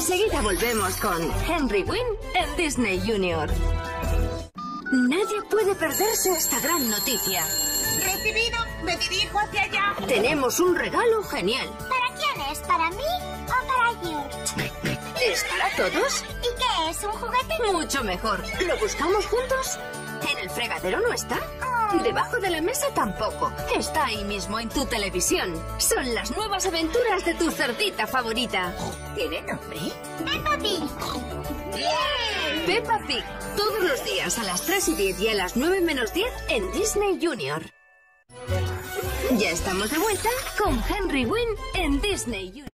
Enseguida volvemos con Henry Wynn en Disney Junior. Nadie puede perderse esta gran noticia. Recibido, me dirijo hacia allá. Tenemos un regalo genial. ¿Para quién es? ¿Para mí o para George? ¿Es para todos? ¿Y qué es? ¿Un juguete? Mucho mejor. ¿Lo buscamos juntos? ¿En el fregadero no está? Debajo de la mesa tampoco. Está ahí mismo en tu televisión. Son las nuevas aventuras de tu cerdita favorita. ¿Tiene nombre? ¡Peppa Pig! Peppa Pig. Todos los días a las 3 y 10 y a las 9 menos 10 en Disney Junior. Ya estamos de vuelta con Henry Wynn en Disney Junior.